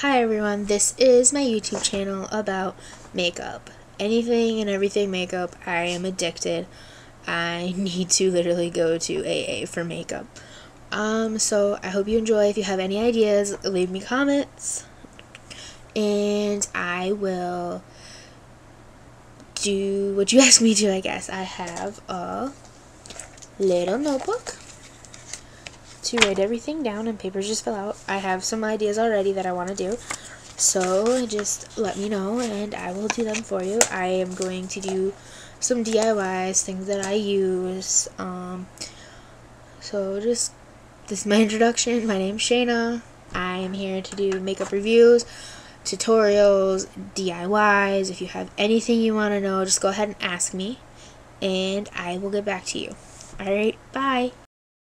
Hi everyone, this is my YouTube channel about makeup. Anything and everything makeup, I am addicted. I need to literally go to AA for makeup. Um, so I hope you enjoy. If you have any ideas, leave me comments. And I will do what you ask me to, I guess. I have a little notebook to write everything down and papers just fill out. I have some ideas already that I want to do. So just let me know and I will do them for you. I am going to do some DIYs, things that I use. Um, so just, this is my introduction. My name's Shayna. I am here to do makeup reviews, tutorials, DIYs. If you have anything you want to know, just go ahead and ask me and I will get back to you. Alright, bye.